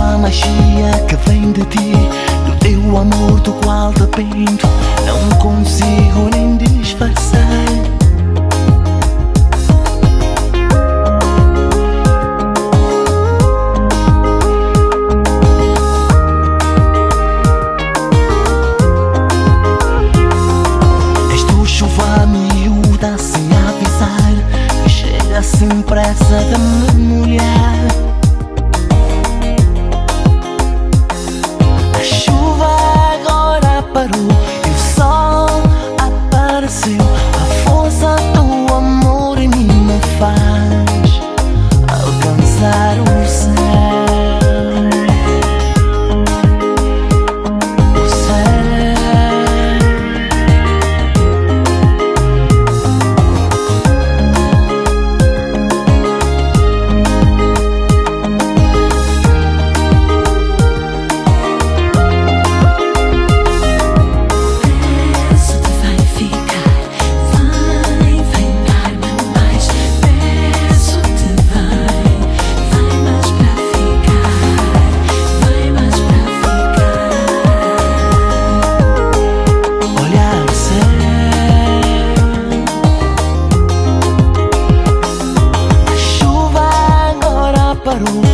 a magia que vem de ti Do teu amor do qual dependo. Não consigo nem disfarçar. És tu miúda sem avisar Chega sem pressa de me molhar. paró.